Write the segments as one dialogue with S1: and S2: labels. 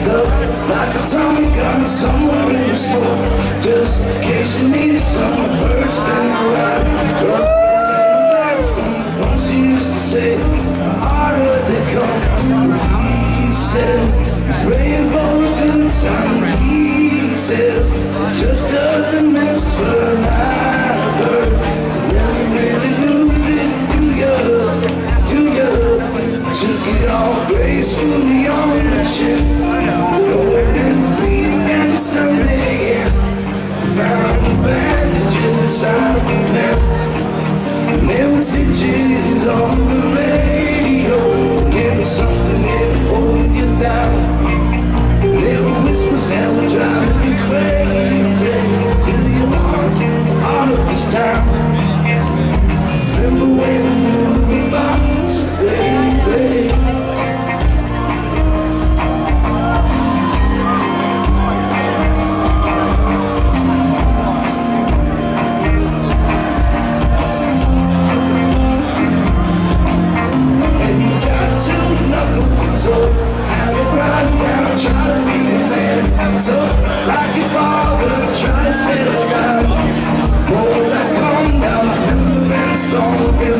S1: picked up like a Tommy gun somewhere in the smoke. Just in case you need some birds been around. Once he used to say, harder they come. He said, praying for time. He says, just doesn't miss her like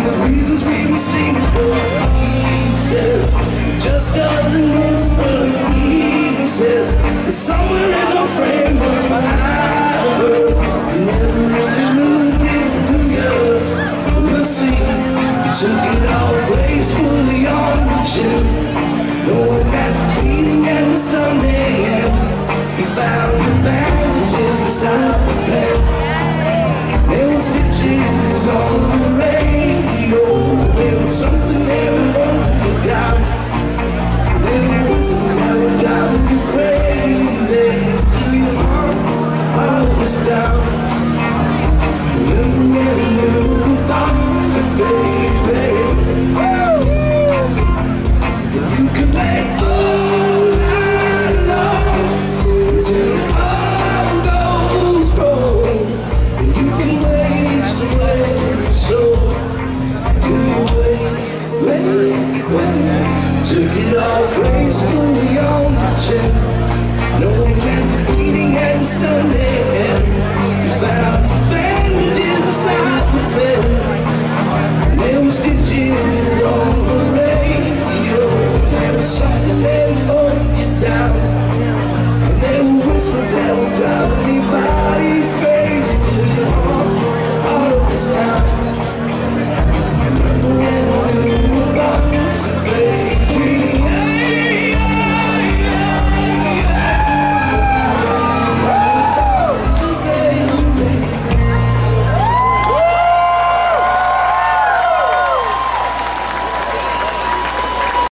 S1: And the reasons we were for. It just doesn't It's somewhere